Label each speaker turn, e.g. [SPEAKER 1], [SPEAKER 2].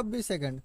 [SPEAKER 1] छब्बीस सेकंड।